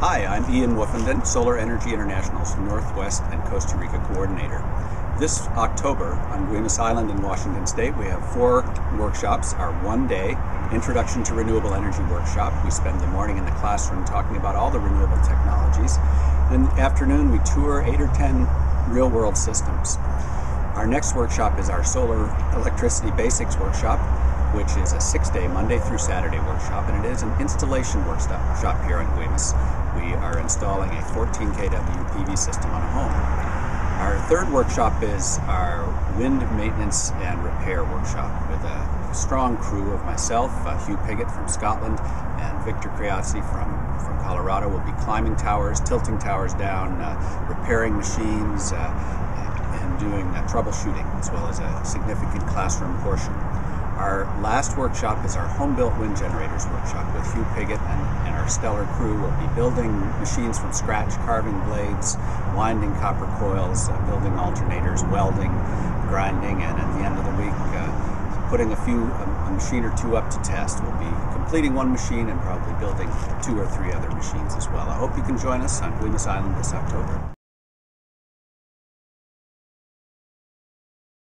Hi, I'm Ian Woofenden, Solar Energy International's Northwest and Costa Rica Coordinator. This October on Guemes Island in Washington State, we have four workshops. Our one day Introduction to Renewable Energy workshop. We spend the morning in the classroom talking about all the renewable technologies. In the afternoon, we tour eight or ten real world systems. Our next workshop is our Solar Electricity Basics workshop which is a six-day Monday through Saturday workshop, and it is an installation workshop here in Guemes. We are installing a 14 kW PV system on a home. Our third workshop is our wind maintenance and repair workshop with a strong crew of myself, uh, Hugh Piggott from Scotland, and Victor Creazzi from, from Colorado. We'll be climbing towers, tilting towers down, uh, repairing machines, uh, and doing uh, troubleshooting, as well as a significant classroom portion. Our last workshop is our home-built wind generators workshop with Hugh Piggott and, and our stellar crew will be building machines from scratch, carving blades, winding copper coils, uh, building alternators, welding, grinding, and at the end of the week, uh, putting a few, a, a machine or two up to test. We'll be completing one machine and probably building two or three other machines as well. I hope you can join us on Guemes Island this October.